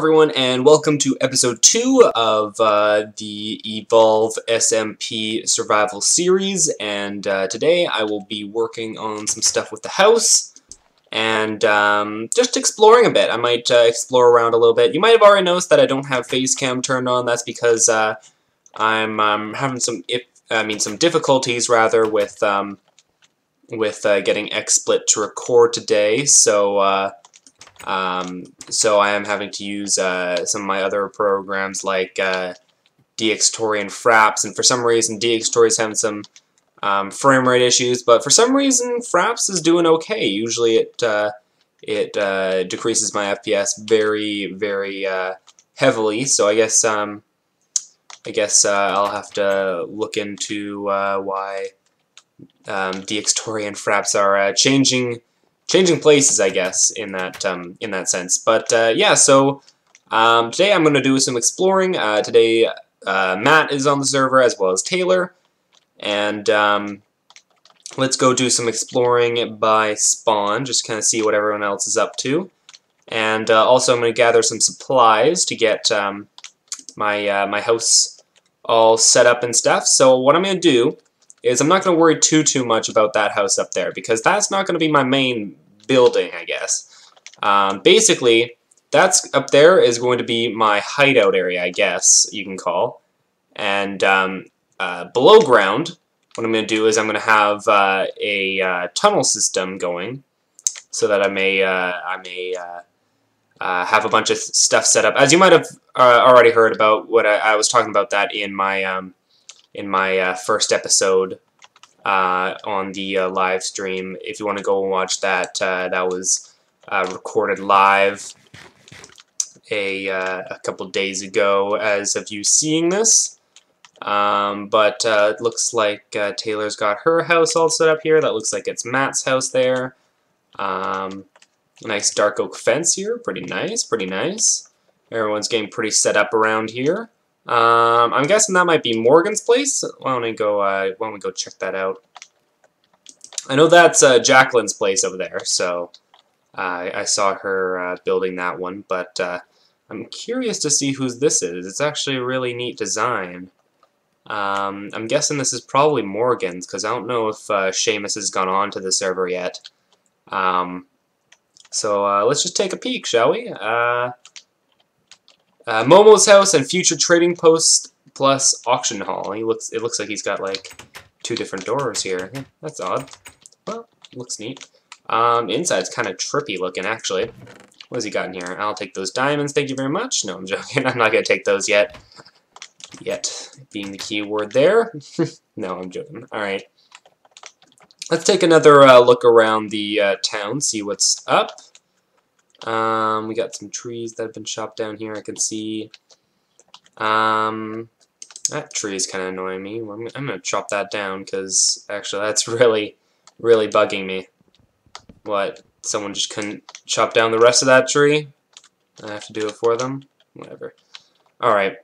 everyone, and welcome to episode 2 of uh, the Evolve SMP Survival Series, and uh, today I will be working on some stuff with the house, and um, just exploring a bit. I might uh, explore around a little bit. You might have already noticed that I don't have face cam turned on, that's because uh, I'm um, having some, if, I mean, some difficulties, rather, with, um, with uh, getting XSplit to record today, so uh, um, so I am having to use uh, some of my other programs like uh, DxTory and Fraps, and for some reason DxTory is having some um, frame rate issues, but for some reason Fraps is doing okay. Usually it uh, it uh, decreases my FPS very very uh, heavily, so I guess um, I guess uh, I'll have to look into why um, DxTory and Fraps are changing changing places, I guess, in that um, in that sense. But uh, yeah, so um, today I'm going to do some exploring. Uh, today uh, Matt is on the server as well as Taylor, and um, let's go do some exploring by spawn, just kind of see what everyone else is up to. And uh, also I'm going to gather some supplies to get um, my uh, my house all set up and stuff. So what I'm going to do is I'm not going to worry too, too much about that house up there because that's not going to be my main building, I guess. Um, basically, that's up there is going to be my hideout area, I guess you can call. And um, uh, below ground, what I'm going to do is I'm going to have uh, a uh, tunnel system going so that I may, uh, I may uh, uh, have a bunch of stuff set up. As you might have already heard about, what I, I, was talking about that in my um, in my first episode uh, on the uh, live stream. If you want to go and watch that, uh, that was uh, recorded live a, uh, a couple days ago as of you seeing this. Um, but uh, it looks like Taylor's got her house all set up here. That looks like it's Matt's house there. Um, nice dark oak fence here. Pretty nice, pretty nice. Everyone's getting pretty set up around here. Um, I'm guessing that might be Morgan's place. Why don't we go? Uh, why don't we go check that out? I know that's uh, Jacqueline's place over there, so uh, I saw her uh, building that one. But uh, I'm curious to see whose this is. It's actually a really neat design. Um, I'm guessing this is probably Morgan's because I don't know if uh, Seamus has gone on to the server yet. Um, so uh, let's just take a peek, shall we? Uh, Momo's house and future trading post plus auction hall. He looks. It looks like he's got like two different doors here. That's odd. Well, looks neat. Um, inside's kind of trippy looking, actually. What has he got in here? I'll take those diamonds, thank you very much. No, I'm joking. I'm not going to take those yet. Yet, being the key word there. no, I'm joking. Alright. Let's take another uh, look around the uh, town, see what's up. Um, we got some trees that have been chopped down here, I can see. Um, that tree is kind of annoying me. I'm, I'm going to chop that down, because actually that's really, really bugging me. What, someone just couldn't chop down the rest of that tree? I have to do it for them? Whatever. Alright.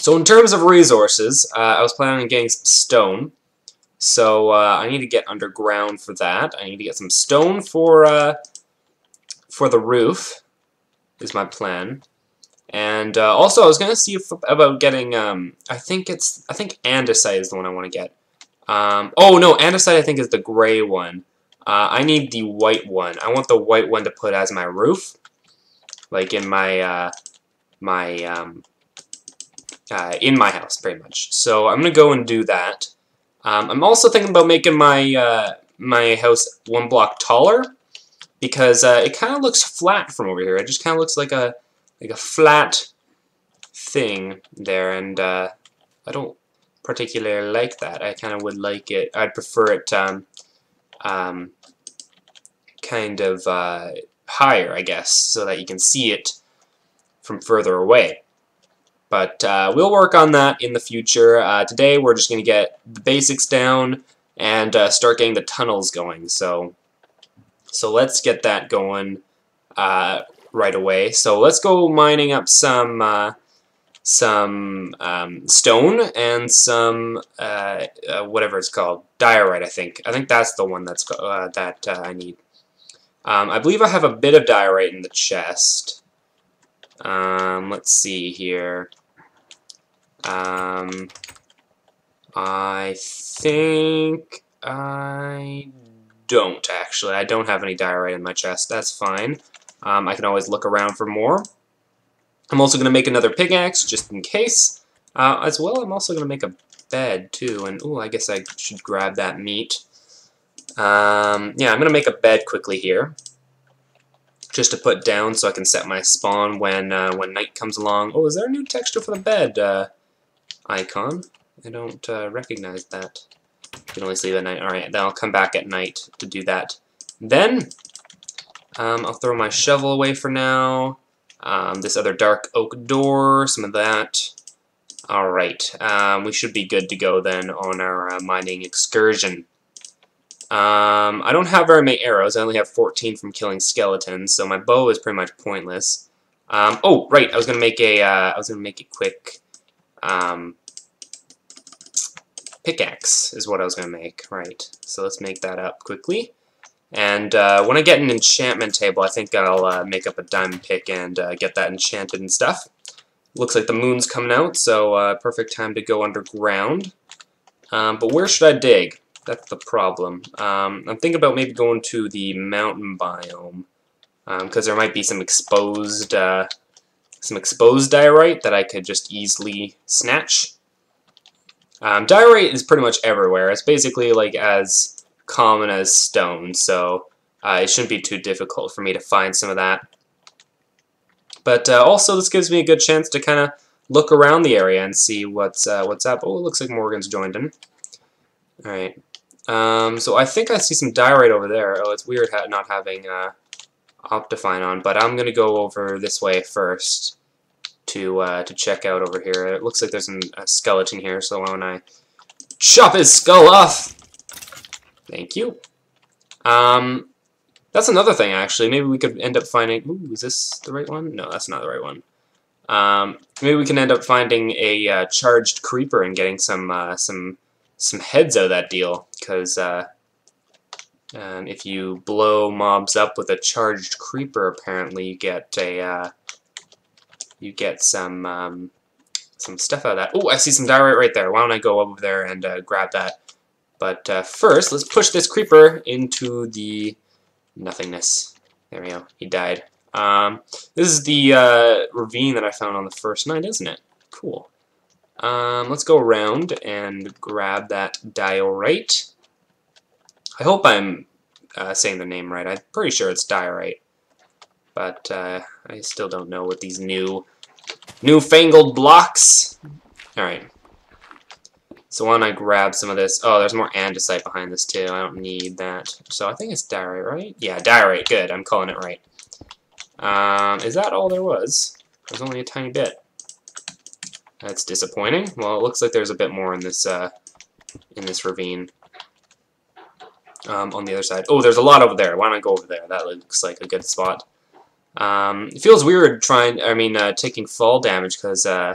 So in terms of resources, uh, I was planning on getting some stone. So uh, I need to get underground for that. I need to get some stone for uh, for the roof is my plan. And uh, also, I was gonna see if, about getting. Um, I think it's. I think andesite is the one I want to get. Um, oh no, andesite I think is the gray one. Uh, I need the white one. I want the white one to put as my roof, like in my uh, my um, uh, in my house, pretty much. So I'm gonna go and do that. Um, I'm also thinking about making my uh, my house one block taller because uh, it kind of looks flat from over here. It just kind of looks like a like a flat thing there, and uh, I don't particularly like that. I kind of would like it. I'd prefer it um, um, kind of uh, higher, I guess, so that you can see it from further away. But uh, we'll work on that in the future. Uh, today we're just going to get the basics down and uh, start getting the tunnels going. So so let's get that going uh, right away. So let's go mining up some uh, some um, stone and some uh, uh whatever it's called diorite. I think I think that's the one that's uh, that uh, I need. Um, I believe I have a bit of diorite in the chest. Um, let's see here. Um, I think I don't, actually. I don't have any diorite in my chest. That's fine. Um, I can always look around for more. I'm also going to make another pickaxe, just in case. Uh, as well, I'm also going to make a bed, too. And, oh, I guess I should grab that meat. Um, yeah, I'm going to make a bed quickly here. Just to put down so I can set my spawn when uh, when night comes along. Oh, is there a new texture for the bed uh, icon? I don't uh, recognize that. Can only sleep at night. Alright, then I'll come back at night to do that. Then, um, I'll throw my shovel away for now. Um, this other dark oak door, some of that. Alright, um, we should be good to go then on our uh, mining excursion. Um, I don't have very many arrows. I only have 14 from killing skeletons, so my bow is pretty much pointless. Um, oh, right, I was gonna make a, uh, I was gonna make a quick, um, pickaxe is what I was gonna make. Right, so let's make that up quickly. And uh, when I get an enchantment table, I think I'll uh, make up a diamond pick and uh, get that enchanted and stuff. Looks like the moon's coming out, so uh, perfect time to go underground. Um, but where should I dig? That's the problem. Um, I'm thinking about maybe going to the mountain biome because um, there might be some exposed uh, some exposed diorite that I could just easily snatch. Um, diorite is pretty much everywhere. It's basically like as common as stone, so uh, it shouldn't be too difficult for me to find some of that. But uh, also, this gives me a good chance to kind of look around the area and see what's uh, what's up. Oh, it looks like Morgan's joined in. All right. Um, so I think I see some diorite over there. Oh, it's weird ha not having uh, Optifine on, but I'm gonna go over this way first to uh, to check out over here. It looks like there's an, a skeleton here, so why don't I chop his skull off? Thank you. Um, that's another thing, actually. Maybe we could end up finding... Ooh, is this the right one? No, that's not the right one. Um, maybe we can end up finding a uh, charged creeper and getting some uh, some some heads out of that deal, because uh, if you blow mobs up with a charged creeper, apparently you get a uh, you get some um, some stuff out of that. Oh, I see some diorite right there. Why don't I go over there and uh, grab that? But uh, first, let's push this creeper into the nothingness. There we go. He died. Um, this is the uh, ravine that I found on the first night, isn't it? Cool. Um, let's go around and grab that diorite. I hope I'm uh, saying the name right. I'm pretty sure it's diorite. But uh, I still don't know what these new newfangled blocks. Alright. So why don't I grab some of this? Oh, there's more andesite behind this too. I don't need that. So I think it's diorite, right? Yeah, diorite. Good. I'm calling it right. Um, is that all there was? There's only a tiny bit. That's disappointing. Well, it looks like there's a bit more in this uh, in this ravine. Um, on the other side. Oh, there's a lot over there. Why don't I go over there? That looks like a good spot. Um, it feels weird trying, I mean, uh, taking fall damage because uh,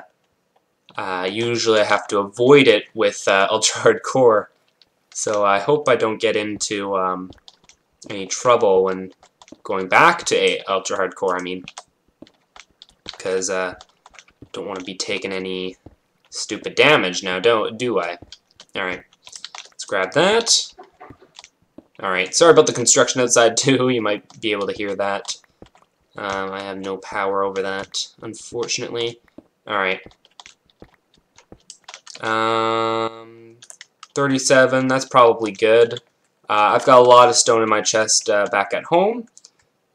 uh, usually I have to avoid it with uh, Ultra Hardcore. So I hope I don't get into um, any trouble when going back to a Ultra Hardcore, I mean. Because uh, don't want to be taking any stupid damage now, don't do I? Alright, let's grab that. Alright, sorry about the construction outside too, you might be able to hear that. Um, I have no power over that, unfortunately. Alright. Um, 37, that's probably good. Uh, I've got a lot of stone in my chest uh, back at home.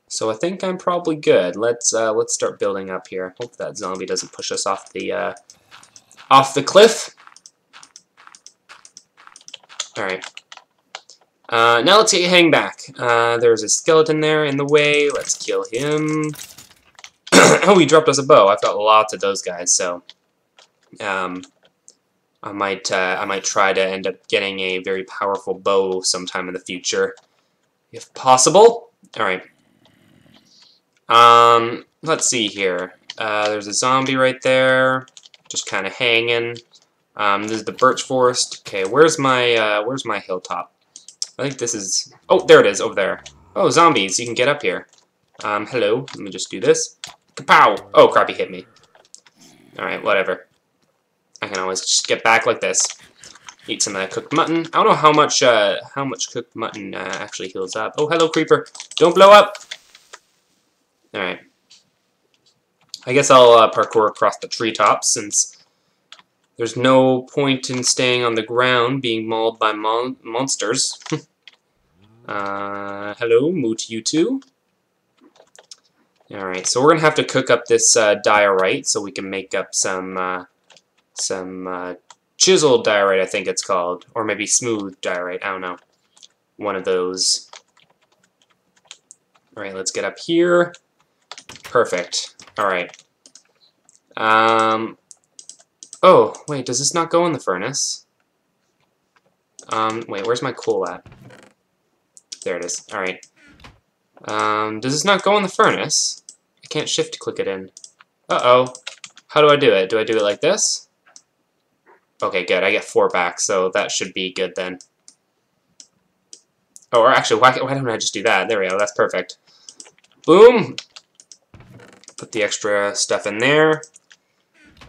So I think I'm probably good. Let's uh, let's start building up here. Hope that zombie doesn't push us off the uh, off the cliff. All right. Uh, now let's hang back. Uh, there's a skeleton there in the way. Let's kill him. oh, he dropped us a bow. I've got lots of those guys, so um, I might uh, I might try to end up getting a very powerful bow sometime in the future, if possible. All right. Um, let's see here. Uh, there's a zombie right there, just kind of hanging. Um, this is the birch forest. Okay, where's my uh, where's my hilltop? I think this is. Oh, there it is over there. Oh, zombies! You can get up here. Um, hello. Let me just do this. Kapow! Oh, crap, he hit me. Alright, whatever. I can always just get back like this. Eat some of that cooked mutton. I don't know how much, uh, how much cooked mutton uh, actually heals up. Oh, hello, creeper. Don't blow up! Alright. I guess I'll uh, parkour across the treetops since there's no point in staying on the ground being mauled by mon monsters. uh, hello, Moot you too. Alright, so we're going to have to cook up this uh, diorite so we can make up some uh, some uh, chiseled diorite, I think it's called. Or maybe smooth diorite, I don't know. One of those. Alright, let's get up here. Perfect. Alright. Um, oh, wait, does this not go in the furnace? Um, wait, where's my coal at? There it is. Alright. Um, does this not go in the furnace? I can't shift click it in. Uh-oh. How do I do it? Do I do it like this? Okay, good. I get four back, so that should be good then. Oh, or actually, why, why don't I just do that? There we go. That's perfect. Boom! Put the extra stuff in there.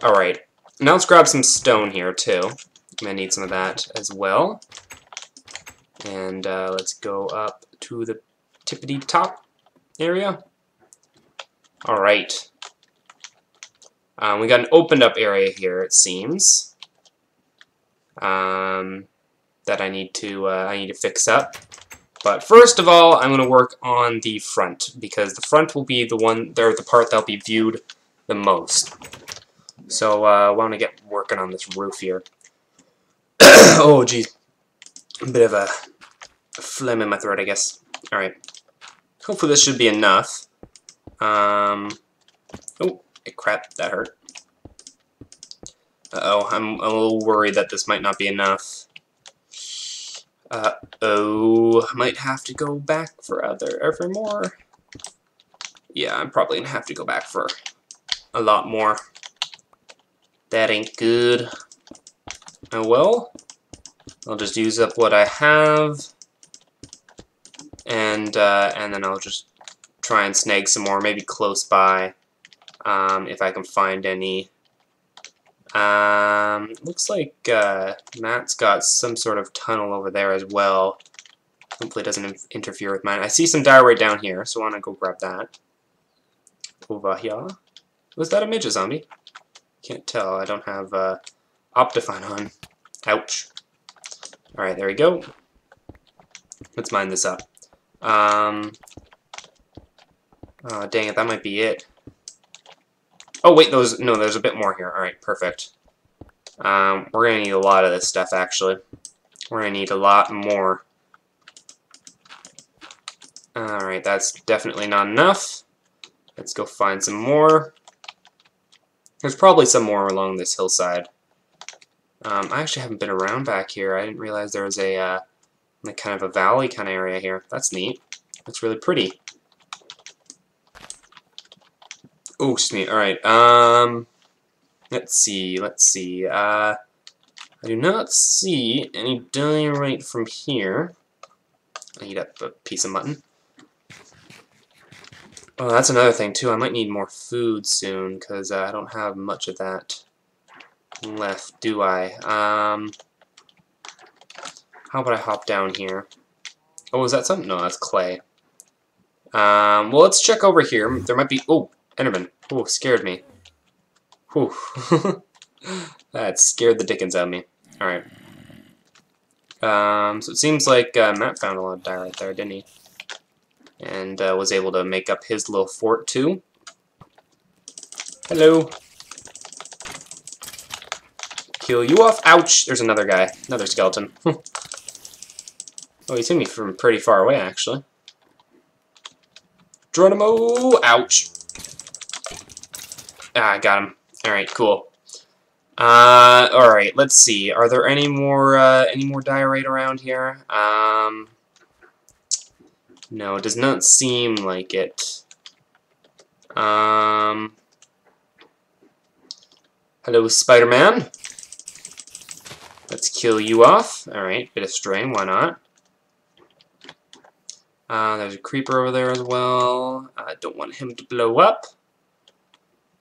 Alright. Now let's grab some stone here, too. I'm going to need some of that as well. And uh, let's go up to the tippity top area. Alright. Um, we got an opened up area here, it seems. Um, that I need to uh, I need to fix up. But first of all, I'm going to work on the front, because the front will be the one, there the part that'll be viewed the most. So, uh, I want to get working on this roof here. oh, geez. A bit of a, phlegm in my throat, I guess. Alright. Hopefully this should be enough. Um, oh, crap, that hurt. Uh-oh, I'm, a little worried that this might not be enough. Uh-oh, I might have to go back for other, ever more. Yeah, I'm probably gonna have to go back for a lot more. That ain't good. Oh well. I'll just use up what I have. And, uh, and then I'll just try and snag some more, maybe close by, um, if I can find any. Um, looks like uh, Matt's got some sort of tunnel over there as well. Hopefully it doesn't interfere with mine. I see some diorite down here, so I want to go grab that. Over here. Was that a midget zombie? Can't tell. I don't have uh, Optifine on. Ouch. Alright, there we go. Let's mine this up. Um, oh, dang it, that might be it. Oh, wait, those no, there's a bit more here. Alright, perfect. Um, we're going to need a lot of this stuff, actually. We're going to need a lot more. Alright, that's definitely not enough. Let's go find some more. There's probably some more along this hillside. Um, I actually haven't been around back here. I didn't realize there was a uh, like kind of a valley kind of area here. That's neat. Looks really pretty. Oh, excuse me. Alright, um... Let's see, let's see. Uh, I do not see any diorite from here. I eat up a piece of mutton. Oh, that's another thing, too. I might need more food soon, because uh, I don't have much of that left, do I? Um, how about I hop down here? Oh, is that something? No, that's clay. Um, well, let's check over here. There might be... Oh, Enderman. Oh, scared me. Whew. that scared the dickens out of me. Alright. Um, so it seems like uh, Matt found a lot of diorite there, didn't he? And uh, was able to make up his little fort, too. Hello. Kill you off. Ouch! There's another guy. Another skeleton. oh, he's hit me from pretty far away, actually. Geronimo! Ouch. Ah, I got him. Alright, cool. Uh, alright, let's see. Are there any more, uh, any more diorite around here? Um, no, it does not seem like it. Um, hello, Spider-Man. Let's kill you off. Alright, bit of string, why not? Uh, there's a creeper over there as well. I don't want him to blow up.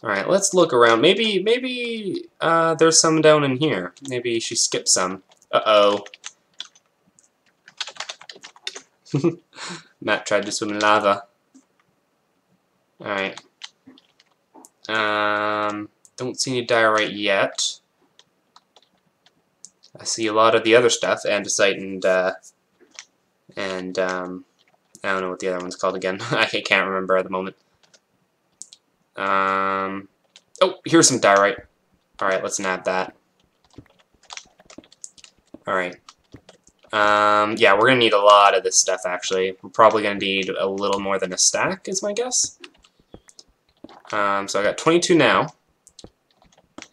Alright, let's look around. Maybe, maybe uh, there's some down in here. Maybe she skipped some. Uh-oh. Matt tried to swim in lava. Alright. Um, don't see any diorite yet. I see a lot of the other stuff, andesite and, uh, and, um, I don't know what the other one's called again. I can't remember at the moment. Um, oh, here's some diorite. Alright, let's nab that. Alright. Um, yeah, we're going to need a lot of this stuff, actually. We're probably going to need a little more than a stack, is my guess. Um, so I got 22 now.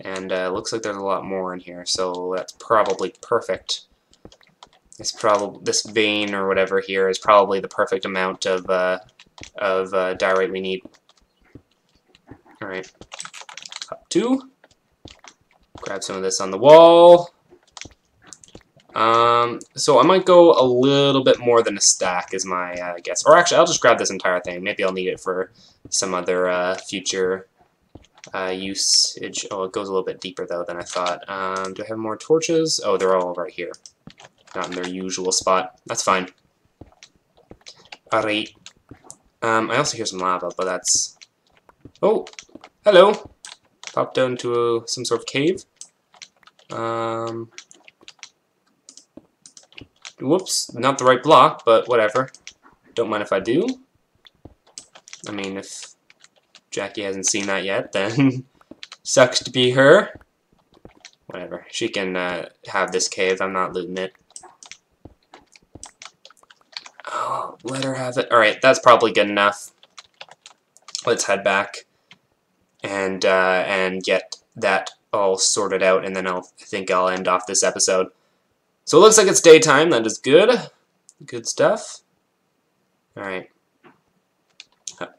And uh, looks like there's a lot more in here, so that's probably perfect. Probably this vein or whatever here is probably the perfect amount of uh, of uh, diorite we need. Alright. Up two. Grab some of this on the wall. Um, so I might go a little bit more than a stack is my uh, guess. Or actually, I'll just grab this entire thing. Maybe I'll need it for some other uh, future uh, usage. Oh, it goes a little bit deeper, though, than I thought. Um, do I have more torches? Oh, they're all right here. Not in their usual spot. That's fine. Alright. Um, I also hear some lava, but that's... Oh! Hello! Pop down to a, some sort of cave. Um, whoops, not the right block, but whatever. Don't mind if I do. I mean, if Jackie hasn't seen that yet, then sucks to be her. Whatever. She can uh, have this cave. I'm not looting it. Oh, let her have it. Alright, that's probably good enough. Let's head back and uh, and get that all sorted out, and then I'll I think I'll end off this episode. So it looks like it's daytime. That is good. Good stuff. All right.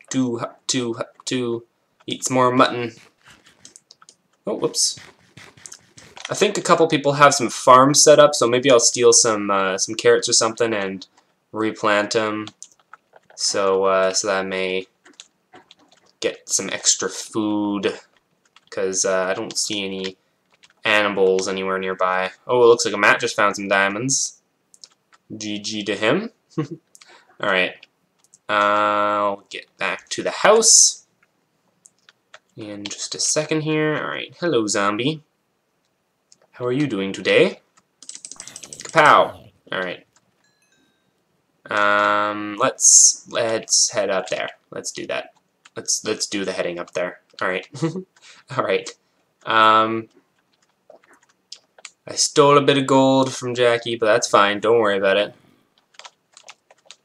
Two, two, hop two. Eat some more mutton. Oh, whoops. I think a couple people have some farms set up, so maybe I'll steal some uh, some carrots or something and replant them. So uh, so that I may get some extra food because uh, I don't see any animals anywhere nearby. Oh, it looks like a Matt just found some diamonds. GG to him. Alright. I'll get back to the house in just a second here. Alright, hello zombie. How are you doing today? Kapow! Alright. Um, let's, let's head up there. Let's do that. Let's let's do the heading up there. All right, all right. Um, I stole a bit of gold from Jackie, but that's fine. Don't worry about it.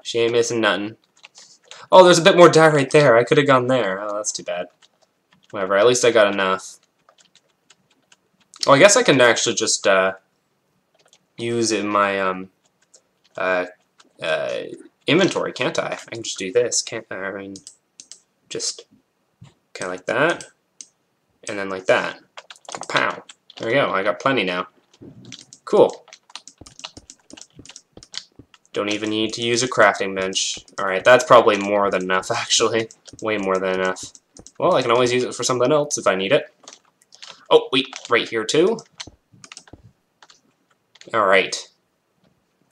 She ain't missing nothing. Oh, there's a bit more diorite there. I could have gone there. Oh, that's too bad. Whatever. At least I got enough. Oh, I guess I can actually just uh, use it in my um, uh, uh, inventory, can't I? I can just do this, can't I? I mean just kind of like that, and then like that. Pow. There we go, I got plenty now. Cool. Don't even need to use a crafting bench. Alright, that's probably more than enough, actually. Way more than enough. Well, I can always use it for something else if I need it. Oh, wait, right here too. Alright.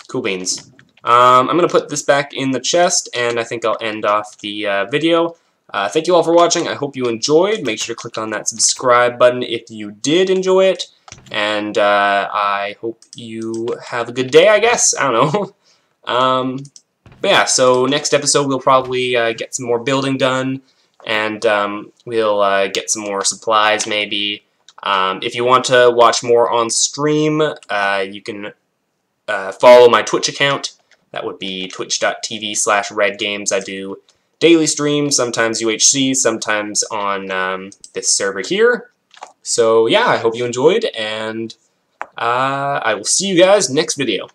Cool beans. Um, I'm going to put this back in the chest, and I think I'll end off the uh, video. Uh, thank you all for watching. I hope you enjoyed. Make sure to click on that subscribe button if you did enjoy it. And uh, I hope you have a good day, I guess. I don't know. um, but yeah, so next episode we'll probably uh, get some more building done. And um, we'll uh, get some more supplies, maybe. Um, if you want to watch more on stream, uh, you can uh, follow my Twitch account. That would be twitch.tv slash reddgames. I do daily streams, sometimes UHC, sometimes on um, this server here. So yeah, I hope you enjoyed, and uh, I will see you guys next video.